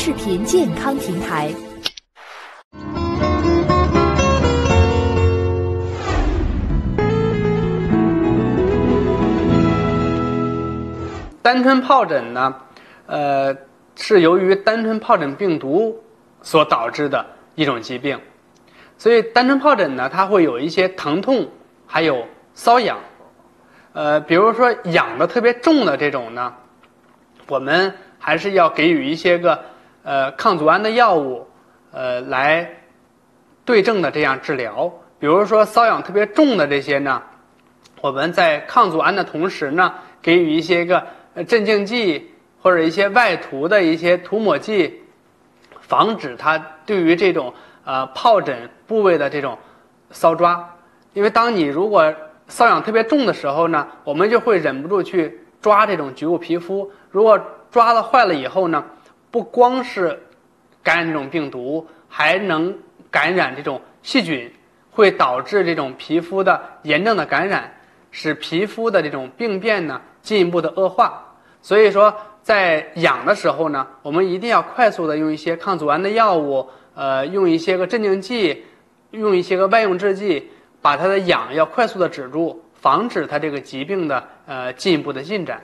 视频健康平台。单纯疱疹呢，呃，是由于单纯疱疹病毒所导致的一种疾病，所以单纯疱疹呢，它会有一些疼痛，还有瘙痒。呃，比如说痒的特别重的这种呢，我们还是要给予一些个呃抗组胺的药物，呃，来对症的这样治疗。比如说瘙痒特别重的这些呢，我们在抗组胺的同时呢，给予一些个。镇静剂或者一些外涂的一些涂抹剂，防止它对于这种呃疱疹部位的这种搔抓。因为当你如果瘙痒特别重的时候呢，我们就会忍不住去抓这种局部皮肤。如果抓了坏了以后呢，不光是感染这种病毒，还能感染这种细菌，会导致这种皮肤的炎症的感染，使皮肤的这种病变呢进一步的恶化。所以说，在痒的时候呢，我们一定要快速的用一些抗组胺的药物，呃，用一些个镇静剂，用一些个外用制剂，把它的痒要快速的止住，防止它这个疾病的呃进一步的进展。